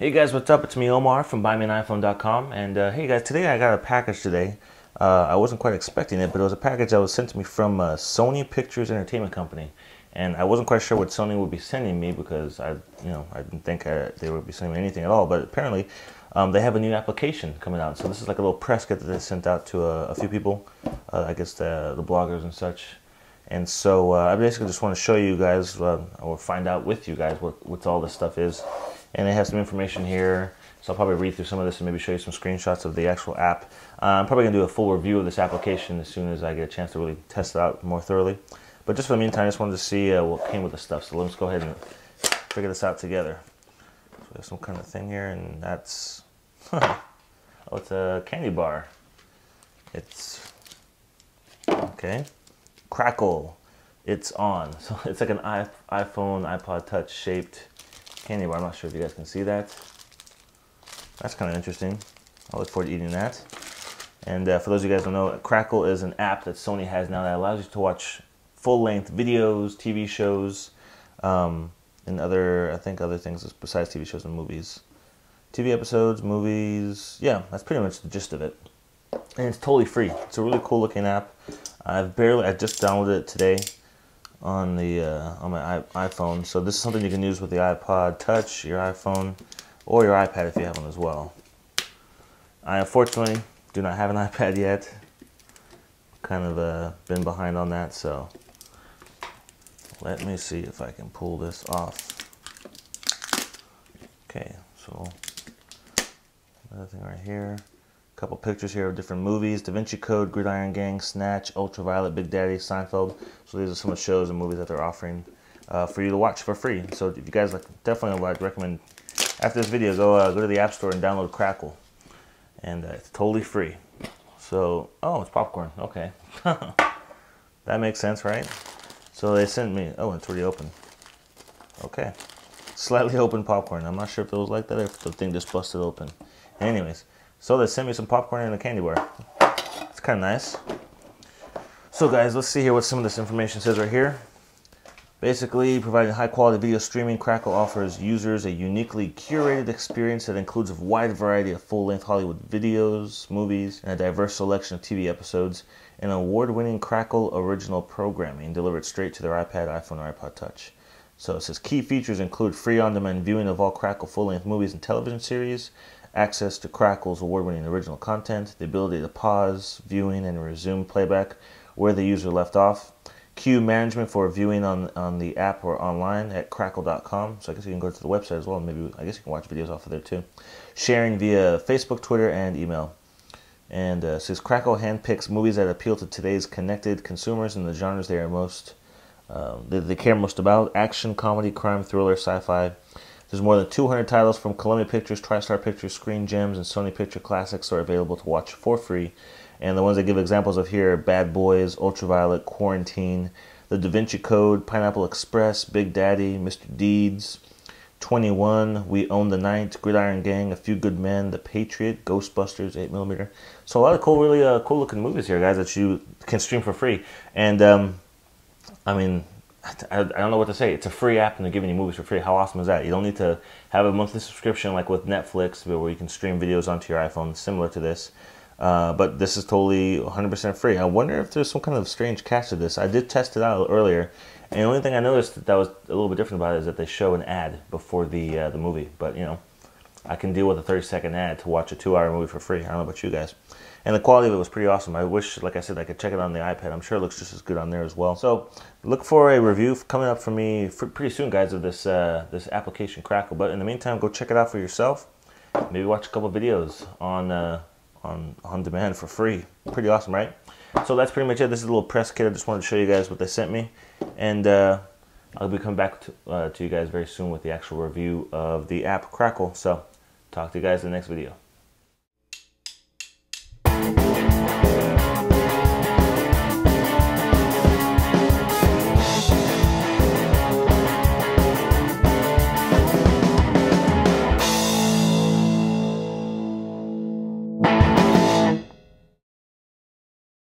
Hey guys, what's up? It's me Omar from BuyMeAnIPhone.com and uh, hey guys, today I got a package today. Uh, I wasn't quite expecting it, but it was a package that was sent to me from uh, Sony Pictures Entertainment Company, and I wasn't quite sure what Sony would be sending me because I, you know, I didn't think I, uh, they would be sending me anything at all. But apparently, um, they have a new application coming out. So this is like a little press kit that they sent out to a, a few people, uh, I guess the, the bloggers and such. And so uh, I basically just want to show you guys or find out with you guys what what all this stuff is and it has some information here. So I'll probably read through some of this and maybe show you some screenshots of the actual app. Uh, I'm probably to do a full review of this application as soon as I get a chance to really test it out more thoroughly. But just for the meantime, I just wanted to see uh, what came with the stuff. So let's go ahead and figure this out together. So there's some kind of thing here, and that's oh, it's a candy bar. It's okay. Crackle. It's on. So it's like an iPhone, iPod Touch shaped candy bar. I'm not sure if you guys can see that. That's kind of interesting. I look forward to eating that. And uh, for those of you guys who don't know, Crackle is an app that Sony has now that allows you to watch full-length videos, TV shows, um, and other, I think, other things besides TV shows and movies. TV episodes, movies, yeah, that's pretty much the gist of it. And it's totally free. It's a really cool looking app. I've barely, I just downloaded it today on the uh, on my iPhone. So this is something you can use with the iPod Touch, your iPhone, or your iPad if you have one as well. I unfortunately do not have an iPad yet. Kind of uh, been behind on that, so let me see if I can pull this off. Okay, so another thing right here couple pictures here of different movies Da Vinci Code, Gridiron Gang, Snatch, Ultraviolet, Big Daddy, Seinfeld. So these are some of the shows and movies that they're offering uh, for you to watch for free. So if you guys like, definitely would recommend after this video, go uh, go to the App Store and download Crackle, and uh, it's totally free. So oh, it's popcorn. Okay, that makes sense, right? So they sent me. Oh, it's already open. Okay, slightly open popcorn. I'm not sure if it was like that or if the thing just busted open. Anyways. So they sent me some popcorn and a candy bar. It's kind of nice. So guys, let's see here what some of this information says right here. Basically, providing high quality video streaming, Crackle offers users a uniquely curated experience that includes a wide variety of full length Hollywood videos, movies, and a diverse selection of TV episodes, and award winning Crackle original programming delivered straight to their iPad, iPhone, or iPod Touch. So it says key features include free on demand viewing of all Crackle full length movies and television series, access to Crackle's award-winning original content, the ability to pause viewing and resume playback where the user left off, queue management for viewing on, on the app or online at crackle.com. So I guess you can go to the website as well. Maybe I guess you can watch videos off of there too. Sharing via Facebook, Twitter, and email. And uh, says Crackle handpicks movies that appeal to today's connected consumers in the genres they are most uh, they, they care most about: action, comedy, crime, thriller, sci-fi. There's more than 200 titles from Columbia Pictures, TriStar Pictures, Screen Gems, and Sony Picture Classics are available to watch for free. And the ones I give examples of here are Bad Boys, Ultraviolet, Quarantine, The Da Vinci Code, Pineapple Express, Big Daddy, Mr. Deeds, 21, We Own the Night, Gridiron Gang, A Few Good Men, The Patriot, Ghostbusters, 8mm. So a lot of cool, really uh, cool looking movies here, guys, that you can stream for free. And, um, I mean, I, don't know what to say. It's a free app and they're giving you movies for free. How awesome is that? You don't need to have a monthly subscription like with Netflix where you can stream videos onto your iPhone similar to this. Uh, but this is totally 100% free. I wonder if there's some kind of strange catch to this. I did test it out earlier, and the only thing I noticed that was a little bit different about it is that they show an ad before the uh, the movie. But you know, I can deal with a 30 second ad to watch a two hour movie for free. I don't know about you guys and the quality of it was pretty awesome. I wish, like I said, I could check it on the iPad. I'm sure it looks just as good on there as well. So look for a review coming up for me pretty soon, guys, of this uh, this application Crackle. But in the meantime, go check it out for yourself. Maybe watch a couple videos on uh, on on demand for free. Pretty awesome, right? So that's pretty much it. This is a little press kit. I just wanted to show you guys what they sent me, and uh, I'll be coming back to, uh, to you guys very soon with the actual review of the app Crackle. So talk to you guys in the next video.